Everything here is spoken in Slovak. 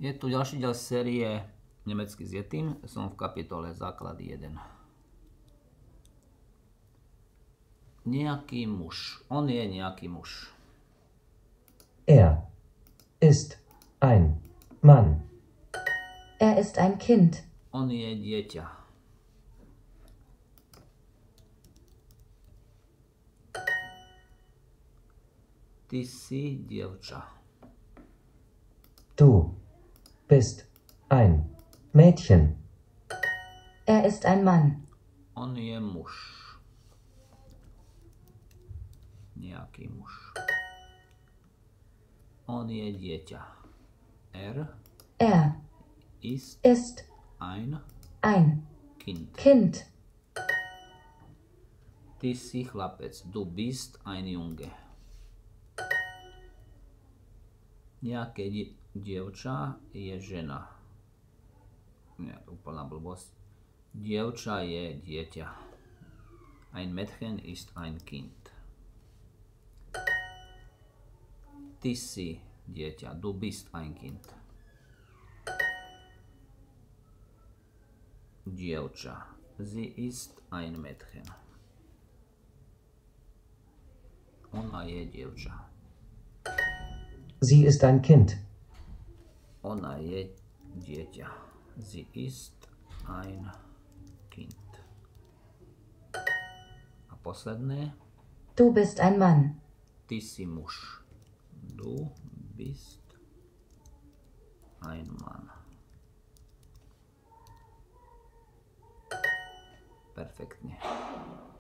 Je tu ďalší diel série Nemecky s Yetim. Som v kapitole Základy 1. Nejaký muž. On je nejaký muž. Er ist ein Mann. Er ist ein Kind. On je dieťa. Ty si dievča. Du bist ein Mädchen. Er ist ein Mann. On je muž. Nejaký muž. On je dieťa. Er Er ist ist ein ein Kind. Kind. Ty si chlapec. Du bist ein Junge. Nejaké die- dievča je žena. Nie, úplná blbosť. Dievča je dieťa. Ein Mädchen ist ein Kind. Ty si dieťa. Du bist ein Kind. Dievča. Sie ist ein Mädchen. Ona je dievča. Sie ist ein Kind. Ona je dieťa. Sie ist ein Kind. A posledné. Du bist ein Mann. Ty si muž. Du bist ein Mann. Perfektne.